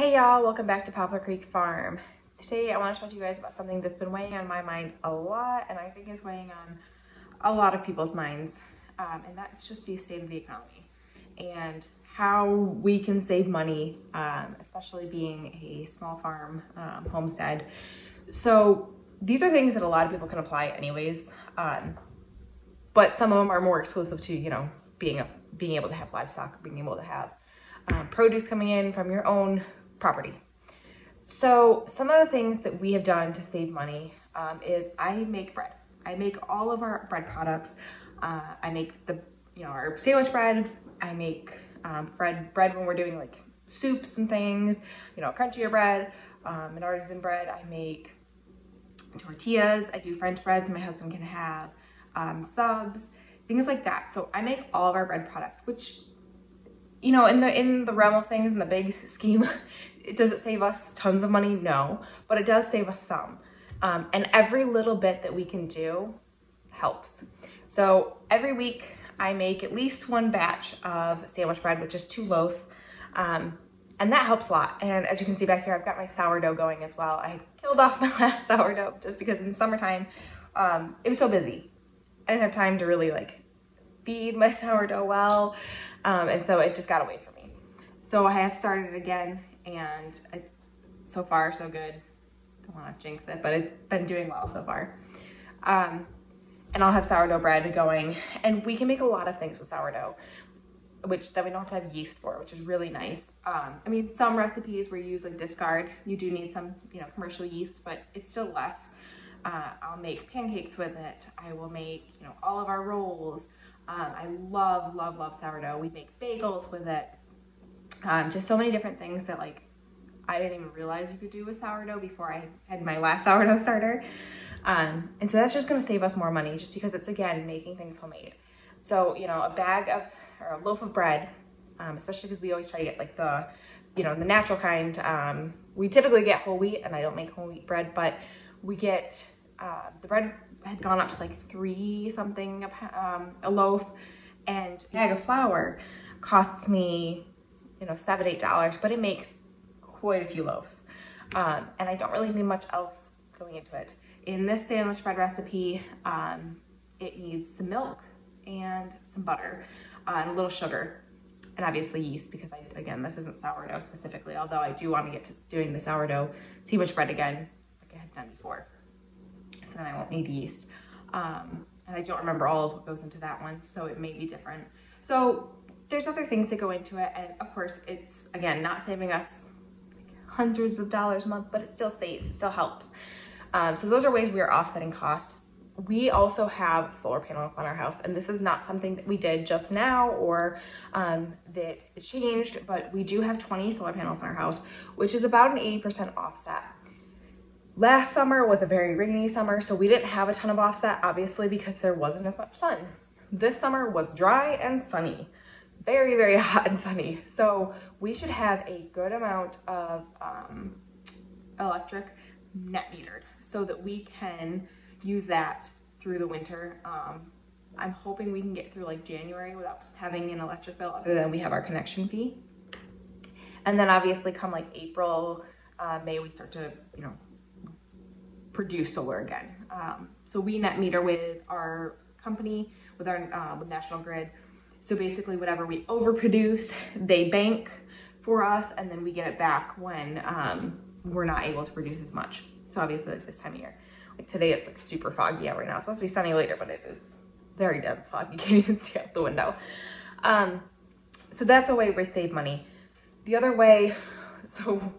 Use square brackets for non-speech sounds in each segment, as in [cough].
Hey y'all, welcome back to Poplar Creek Farm. Today I want to talk to you guys about something that's been weighing on my mind a lot and I think is weighing on a lot of people's minds. Um, and that's just the state of the economy and how we can save money, um, especially being a small farm um, homestead. So these are things that a lot of people can apply anyways, um, but some of them are more exclusive to, you know, being, a, being able to have livestock, being able to have um, produce coming in from your own property. So some of the things that we have done to save money um, is I make bread. I make all of our bread products. Uh, I make the, you know, our sandwich bread. I make um, bread, bread when we're doing like soups and things, you know, crunchier bread, um, an artisan bread. I make tortillas. I do French bread so my husband can have um, subs, things like that. So I make all of our bread products, which you know, in the in the realm of things, in the big scheme, it [laughs] does it save us tons of money? No, but it does save us some. Um, and every little bit that we can do helps. So every week I make at least one batch of sandwich bread, which is two loaves. Um, and that helps a lot. And as you can see back here, I've got my sourdough going as well. I killed off [laughs] my last sourdough just because in summertime, um, it was so busy. I didn't have time to really like feed my [laughs] sourdough well. Um, and so it just got away from me. So I have started again and it's so far so good. Don't want to jinx it, but it's been doing well so far. Um, and I'll have sourdough bread going and we can make a lot of things with sourdough which that we don't have to have yeast for, which is really nice. Um, I mean, some recipes where you use like discard, you do need some, you know, commercial yeast, but it's still less. Uh, I'll make pancakes with it. I will make, you know, all of our rolls. Um, I love, love, love sourdough. We make bagels with it. Um, just so many different things that like I didn't even realize you could do with sourdough before I had my last [laughs] sourdough starter. Um, and so that's just gonna save us more money just because it's again, making things homemade. So, you know, a bag of, or a loaf of bread, um, especially because we always try to get like the, you know, the natural kind. Um, we typically get whole wheat and I don't make whole wheat bread, but we get, uh, the bread had gone up to like three something a, um, a loaf and a bag of flour costs me, you know, seven, eight dollars, but it makes quite a few loaves. Um, and I don't really need much else going into it. In this sandwich bread recipe, um, it needs some milk and some butter uh, and a little sugar and obviously yeast because I, again, this isn't sourdough specifically, although I do want to get to doing the sourdough sandwich bread again, like I had done before so then I won't need yeast. Um, and I don't remember all of what goes into that one, so it may be different. So there's other things that go into it, and of course, it's, again, not saving us hundreds of dollars a month, but it still saves, it still helps. Um, so those are ways we are offsetting costs. We also have solar panels on our house, and this is not something that we did just now or um, that is changed, but we do have 20 solar panels on our house, which is about an 80% offset. Last summer was a very rainy summer, so we didn't have a ton of offset, obviously, because there wasn't as much sun. This summer was dry and sunny, very, very [laughs] hot and sunny. So we should have a good amount of um, electric net metered so that we can use that through the winter. Um, I'm hoping we can get through like January without having an electric bill other than we have our connection fee. And then obviously come like April, uh, May, we start to, you know, produce solar again. Um, so we net meter with our company, with our uh, with National Grid. So basically whatever we overproduce, [laughs] they bank for us and then we get it back when um, we're not able to produce as much. So obviously like this time of year. Like today it's like super foggy out right now. It's supposed to be sunny later, but it is very dense fog. You [laughs] can't even see out the window. Um, so that's a way we save money. The other way, [laughs] so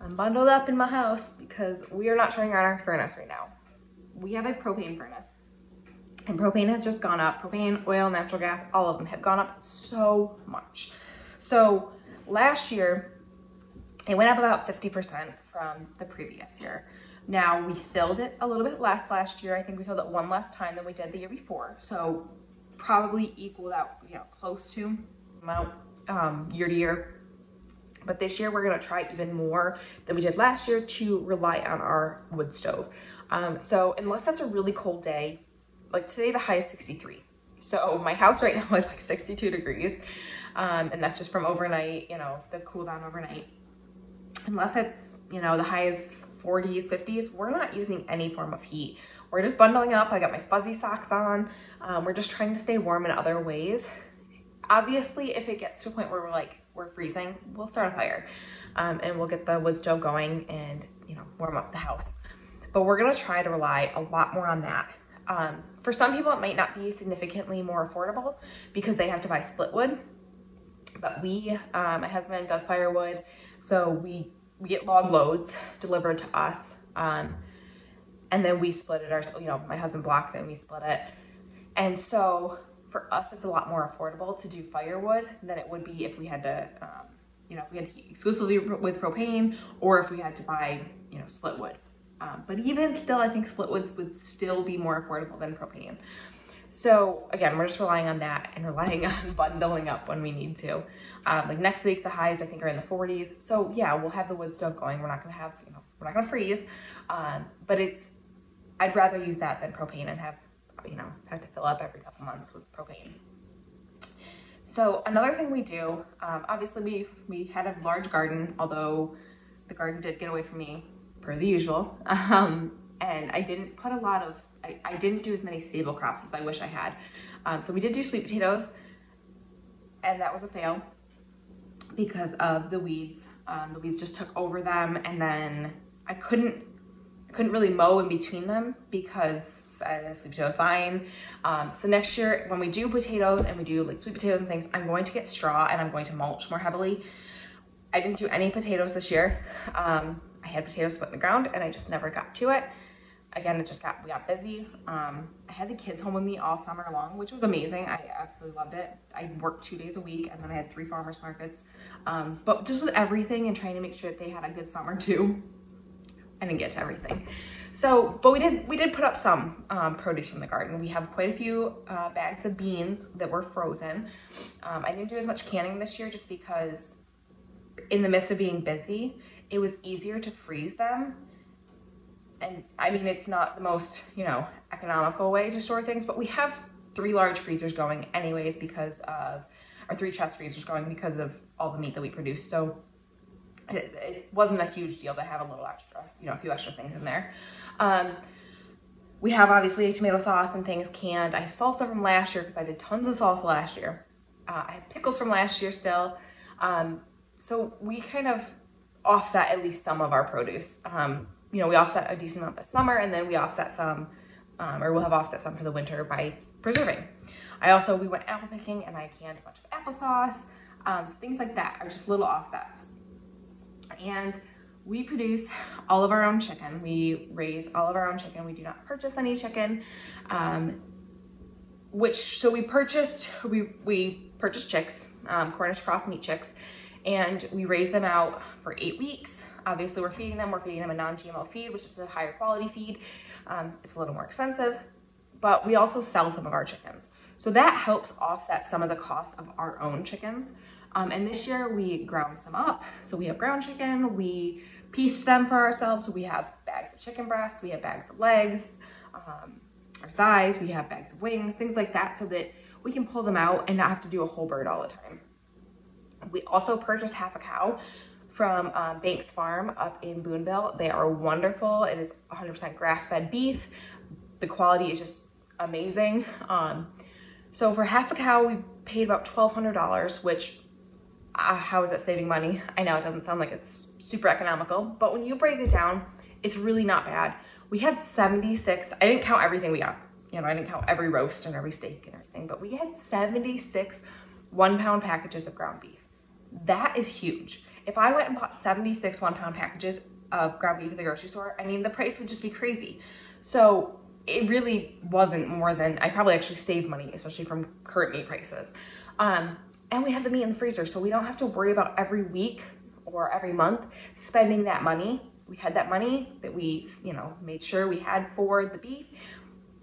I'm bundled up in my house because we are not turning on our furnace right now. We have a propane furnace and propane has just gone up. Propane, oil, natural gas, all of them have gone up so much. So last year, it went up about 50% from the previous year. Now we filled it a little bit less last year. I think we filled it one less time than we did the year before. So probably equaled out, you know, close to amount um, year to year but this year we're gonna try even more than we did last year to rely on our wood stove. Um, so unless that's a really cold day, like today the high is 63. So my house right [laughs] now is like 62 degrees. Um, and that's just from overnight, you know, the cool down overnight. unless it's, you know, the highest 40s, 50s, we're not using any form of heat. We're just bundling up. I got my fuzzy socks on. Um, we're just trying to stay warm in other ways. Obviously, if it gets to a point where we're like, we're freezing, we'll start a fire um, and we'll get the wood stove going and, you know, warm up the house. But we're gonna try to rely a lot more on that. Um, for some people, it might not be significantly more affordable because they have to buy split wood. But we, um, my husband does firewood, so we we get log loads delivered to us. Um, and then we split it ourselves. You know, my husband blocks it and we split it. And so for us, it's a lot more affordable to do firewood than it would be if we had to, um, you know, if we had to exclusively with propane or if we had to buy, you know, split wood. Um, but even still, I think split woods would still be more affordable than propane. So again, we're just relying on that and relying [laughs] on bundling up when we need to. Um, like next week, the highs I think are in the 40s. So yeah, we'll have the wood stove going. We're not gonna have, you know, we're not gonna freeze. Um, but it's, I'd rather use that than propane and have, you know, have to fill up every couple months with propane. So another thing we do, um, obviously we, we had a large garden, although the garden did get away from me per the usual. [laughs] Um, and I didn't put a lot of I, I didn't do as many staple crops as I wish I had. Um, so we did do sweet potatoes and that was a fail because of the weeds. Um, the weeds just took over them and then I couldn't I couldn't really mow in between them because uh, sweet potatoes fine. Um, so next year when we do potatoes and we do like sweet potatoes and things, I'm going to get straw and I'm going to mulch more heavily. I didn't do any potatoes this year. Um, I had potatoes put in the ground and I just never got to it again, it just got, we got busy. Um, I had the kids home with me all summer long, which was amazing. I absolutely loved it. I worked two days a week and then I had three farmers markets. Um, but just with everything and trying to make sure that they had a good summer too, I didn't get to everything. So, but we did, we did put up some um, produce from the garden. We have quite a few uh, bags of beans that were frozen. Um, I didn't do as much canning this year just because in the midst of being busy, it was easier to freeze them and I mean, it's not the most, you know, economical way to store things, but we have three large freezers going anyways because of, our three chest freezers going because of all the meat that we produce. So it, wasn't a huge deal to have a little extra, you know, a few extra things in there. Um, we have obviously tomato sauce and things canned. I have salsa from last year because I did tons of salsa last year. Uh, I have pickles from last year still. Um, so we kind of offset at least some of our produce. Um, you know, we offset a decent amount this summer and then we offset some, um, or we'll have offset some for the winter by preserving. I also, we went apple picking and I canned a bunch of applesauce. Um, so things like that are just little offsets. And we produce all of our own chicken. We raise all of our own chicken. We do not purchase any chicken. Um, which, so we purchased, we, we purchased chicks, um, Cornish cross meat chicks, and we raise them out for eight weeks. Obviously, we're feeding them. We're feeding them a non-GMO feed, which is a higher quality feed. Um, it's a little more expensive, but we also sell some of our chickens. So that helps offset some of the costs of our own chickens. Um, and this year we ground some up. So we have ground chicken, we piece them for ourselves. So we have bags of chicken breasts, we have bags of legs, um, our thighs, we have bags of wings, things like that so that we can pull them out and not have to do a whole bird all the time. We also purchased half a cow from um, Banks Farm up in Boonville. They are wonderful. It is 100% grass-fed beef. The quality is just amazing. Um, so for half a cow, we paid about $1,200, which uh, how is that saving money? I know it doesn't sound like it's super economical, but when you break it down, it's really not bad. We had 76, I didn't count everything we got. You know, I didn't count every roast and every steak and everything, but we had 76 one pound packages of ground beef. That is huge. If I went and bought 76 one pound packages of ground beef at the grocery store, I mean, the price would just be crazy. So it really wasn't more than, I probably actually saved money, especially from current meat prices. Um, and we have the meat in the freezer, so we don't have to worry about every week or every month spending that money. We had that money that we, you know, made sure we had for the beef,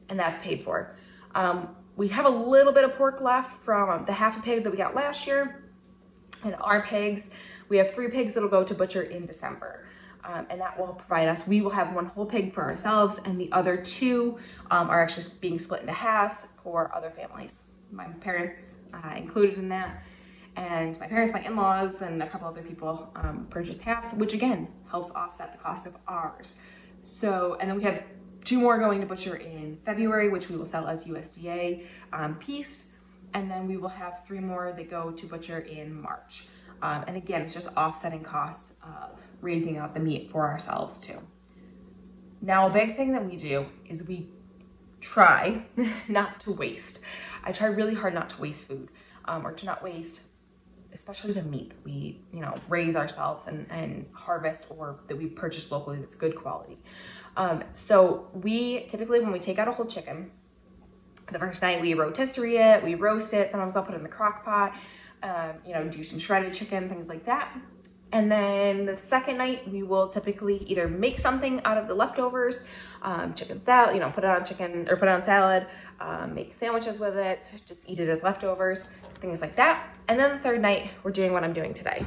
and that's paid for. Um, we have a little bit of pork left from the half a pig that we got last year, and our pigs, we have three pigs that'll go to butcher in December. Um, and that will provide us, we will have one whole pig for ourselves and the other two um, are actually being split into halves for other families. My parents uh, included in that. and my parents, my in-laws, and a couple other people um, purchased halves, which again helps offset the cost of ours. So, and then we have two more going to butcher in February, which we will sell as USDA um, pieced, and then we will have three more that go to butcher in March. Um, and again, it's just offsetting costs of raising out the meat for ourselves too. Now, a big thing that we do is we try [laughs] not to waste. I try really hard not to waste food um, or to not waste especially the meat that we, you know, raise ourselves and, and harvest or that we purchase locally that's good quality. Um, so we typically, when we take out a whole chicken, the first night we rotisserie it, we roast it. Sometimes I'll put it in the crock pot, um, you know, do some shredded chicken, things like that. And then the second night, we will typically either make something out of the leftovers, um, chicken salad, you know, put it on chicken or put it on salad, um, make sandwiches with it, just eat it as leftovers, things like that. And then the third night, we're doing what I'm doing today.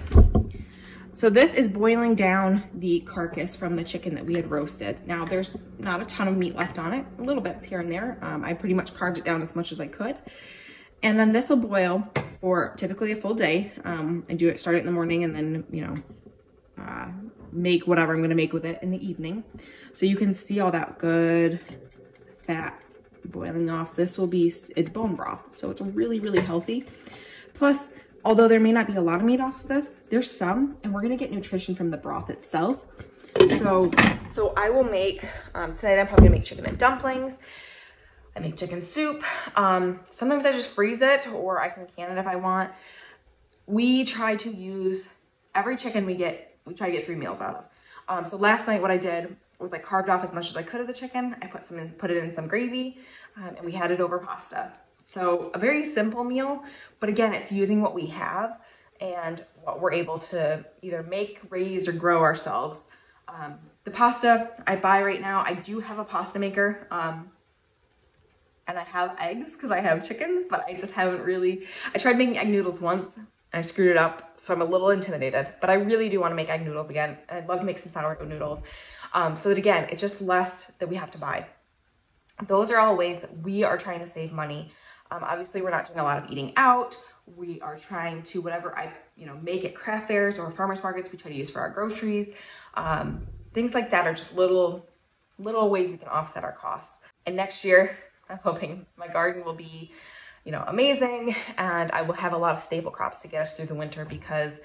So this is boiling down the carcass from the chicken that we had roasted. Now there's not a ton of meat left on it, a little bits here and there. Um, I pretty much carved it down as much as I could. And then this will boil for typically a full day. Um, I do it, start it in the morning and then, you know, uh, make whatever I'm gonna make with it in the evening. So you can see all that good fat boiling off. This will be, it's bone broth. So it's really, really healthy. Plus, although there may not be a lot of meat off of this, there's some, and we're gonna get nutrition from the broth itself. So, so I will make, um, tonight I'm probably gonna make chicken and dumplings. I make chicken soup. Um, sometimes I just freeze it or I can can it if I want. We try to use every chicken we get, we try to get three meals out of. Um, so last night what I did was I carved off as much as I could of the chicken. I put some in, put it in some gravy um, and we had it over pasta. So a very simple meal, but again, it's using what we have and what we're able to either make, raise, or grow ourselves. Um, the pasta I buy right now, I do have a pasta maker. Um, and I have eggs because I have chickens, but I just haven't really, I tried making egg noodles once and I screwed it up. So I'm a little intimidated, but I really do want to make egg noodles again. I'd love to make some sourdough noodles. Um, so that again, it's just less that we have to buy. Those are all ways that we are trying to save money. Um, obviously we're not doing a lot of eating out. We are trying to, whatever I, you know, make at craft fairs or farmers markets, we try to use for our groceries. Um, things like that are just little, little ways we can offset our costs. And next year, I'm hoping my garden will be, you know, amazing and I will have a lot of staple crops to get us through the winter because,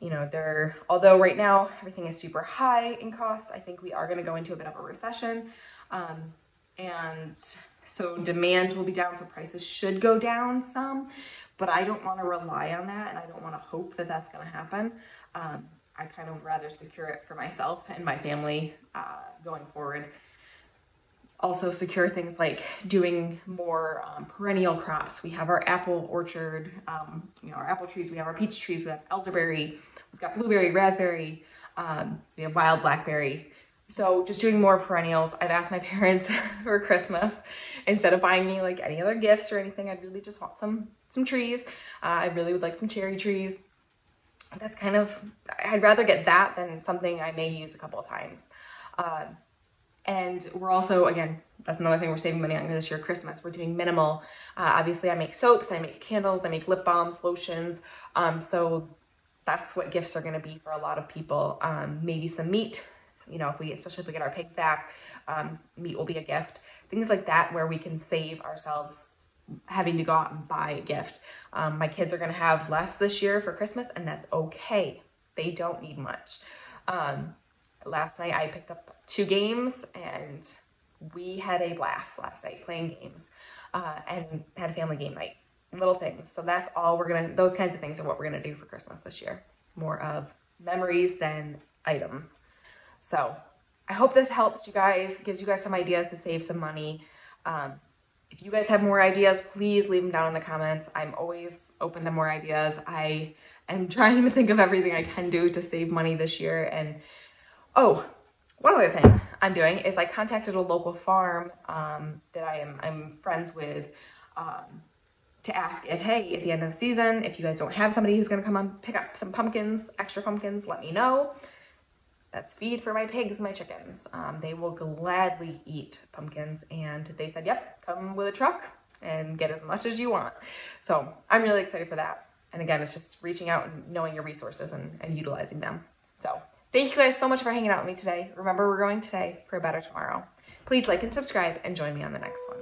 you know, they're, although right now everything is super high in costs, I think we are going to go into a bit of a recession. Um, and so demand will be down, so prices should go down some, but I don't want to rely on that and I don't want to hope that that's going to happen. Um, I kind of rather secure it for myself and my family uh, going forward also secure things like doing more um, perennial crops. We have our apple orchard, um, you know, our apple trees, we have our peach trees, we have elderberry, we've got blueberry, raspberry, um, we have wild blackberry. So just doing more perennials. I've asked my [laughs] parents for Christmas, instead of buying me like any other gifts or anything, I'd really just want some, some trees. Uh, I really would like some cherry trees. That's kind of, I'd rather get that than something I may use a couple of times. Uh, and we're also, again, that's another thing we're saving money on this year, Christmas. We're doing minimal. Uh, obviously, I make soaps, I make candles, I make lip balms, lotions. Um, so that's what gifts are going to be for a lot of people. Um, maybe some meat, you know, if we, especially if we get our pigs back, um, meat will be a gift. Things like that where we can save ourselves having to go out and buy a gift. Um, my kids are going to have less this year for Christmas, and that's okay. They don't need much. Um, last night I picked up two games and we had a blast last night playing games uh, and had a family game night. Little things. So that's all we're gonna, those kinds of things are what we're gonna do for Christmas this year. More of memories than items. So I hope this helps you guys, gives you guys some ideas to save some money. Um, if you guys have more ideas, please leave them down in the comments. I'm always open to more ideas. I am [laughs] trying to think of everything I can do to save money this year and Oh, one other thing I'm doing is I contacted a local farm um, that I am I'm friends with um, to ask if, hey, at the end of the season, if you guys don't have somebody who's gonna come and pick up some pumpkins, extra pumpkins, let me know. That's feed for my pigs, my chickens. Um, they will gladly eat pumpkins. And they said, yep, come with a truck and get as much as you want. So I'm really excited for that. And again, it's just reaching out and knowing your resources and, and utilizing them. So thank you guys so much for hanging out with me today. Remember, we're going today for a better tomorrow. Please like and subscribe and join me on the next one.